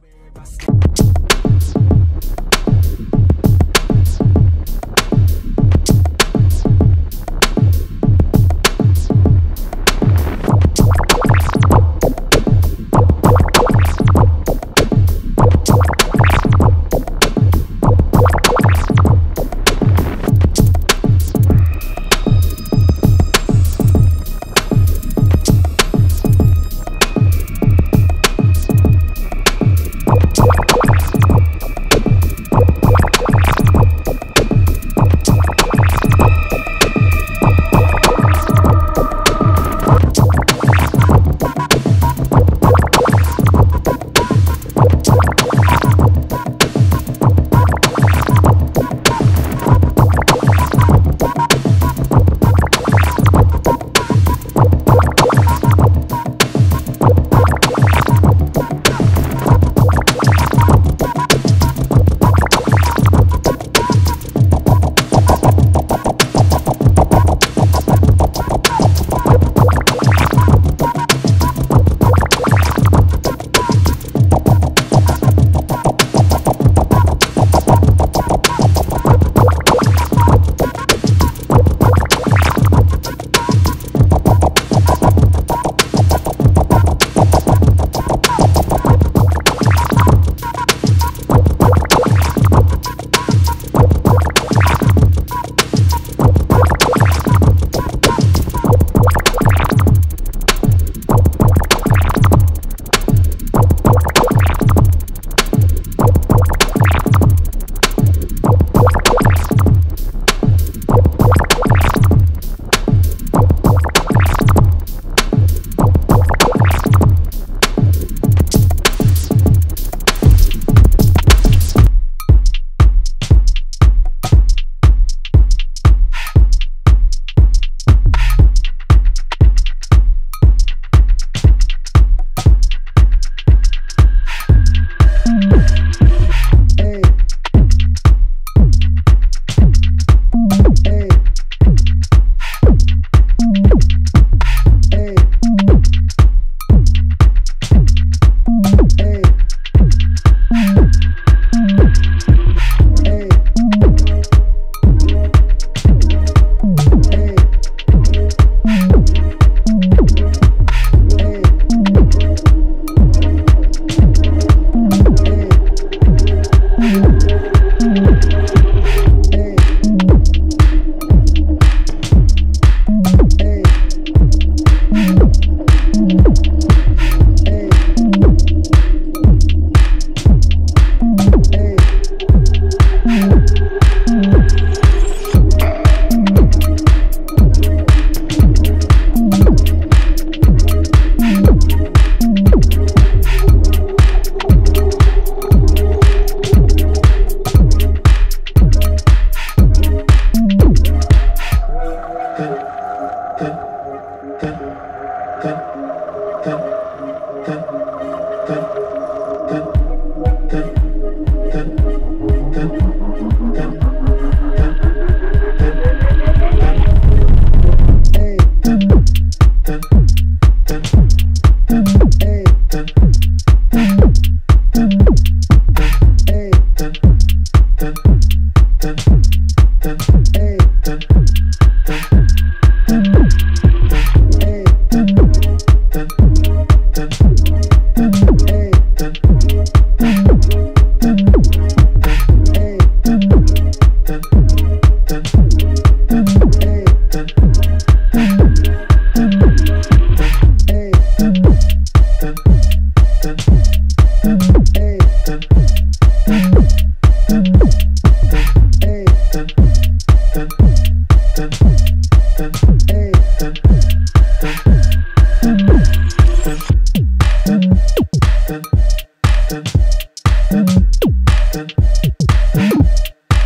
Hey.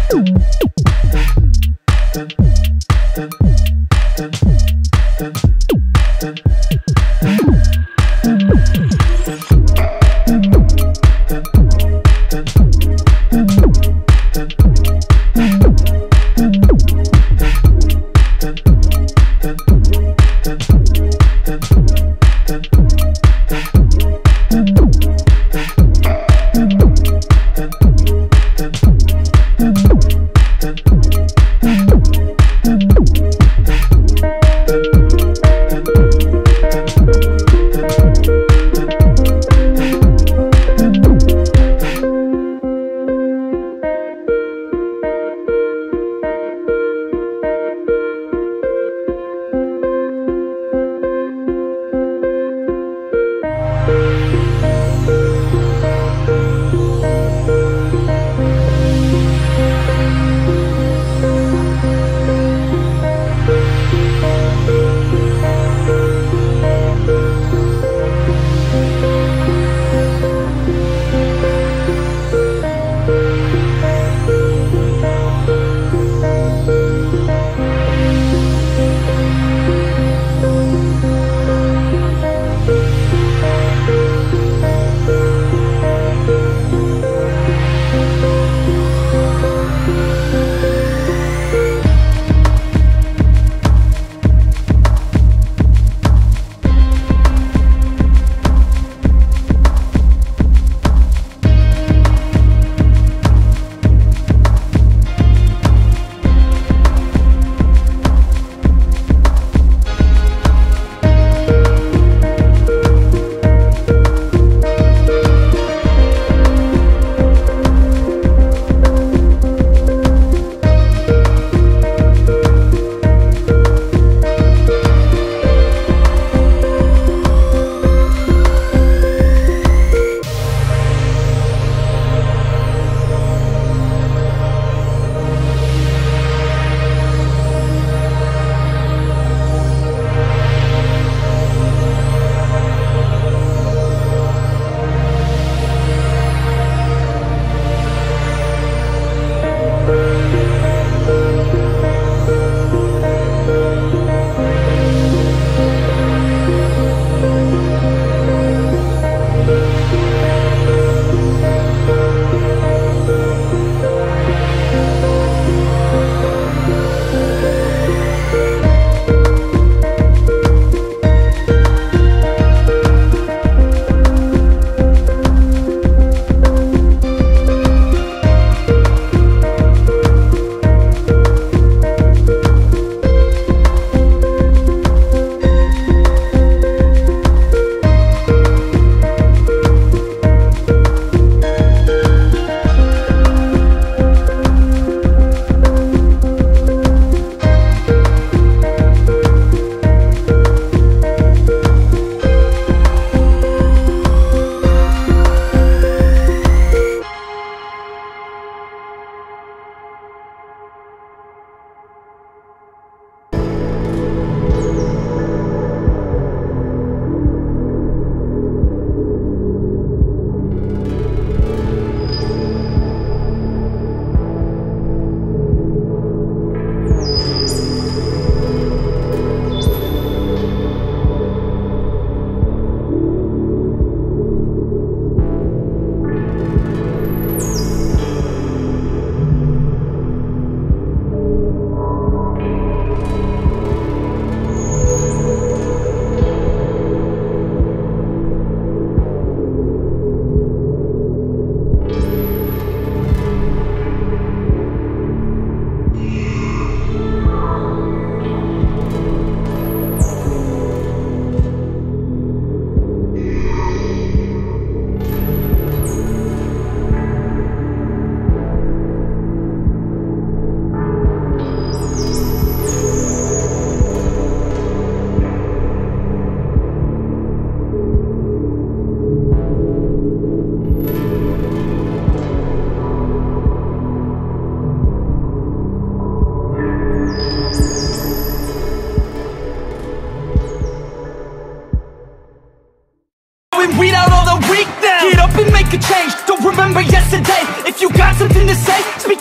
Tchau.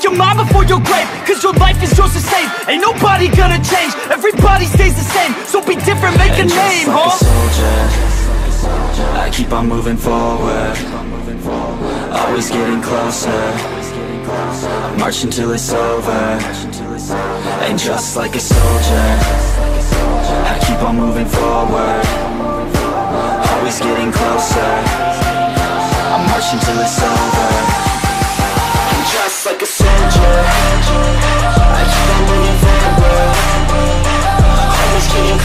Your mind before your grave Cause your life is yours to save. Ain't nobody gonna change. Everybody stays the same. So be different, make a And just name, like huh? a soldier. I keep on moving forward. Always getting closer. I'm marching till it's over. And just like a soldier. I keep on moving forward. Always getting closer. I'm marching till it's over Always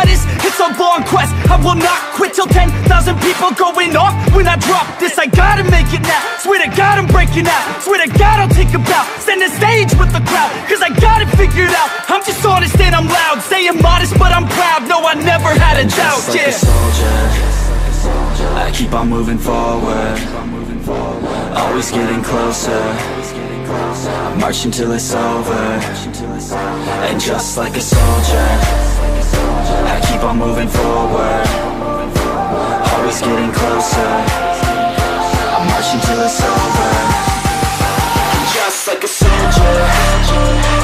will not quit till 10,000 people going off. When I drop this, I gotta make it now. Swear to God I'm breaking out. Swear to God I'll take a bow. Stand the stage with the crowd Cause I got it figured out. I'm just honest and I'm loud. Say I'm modest but I'm proud. No, I never had a doubt, Just like yeah. a soldier. I keep on moving forward. Always getting closer. I'm marching till it's over. And just like a soldier I keep on moving forward. Always getting closer. I'm marching till it's over. Just like a soldier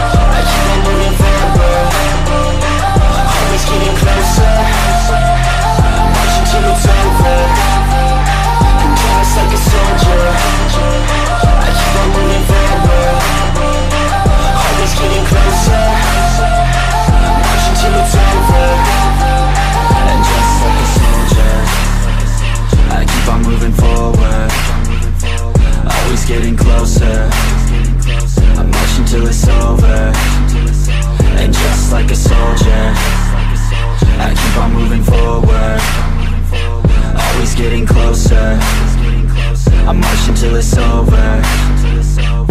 till it's over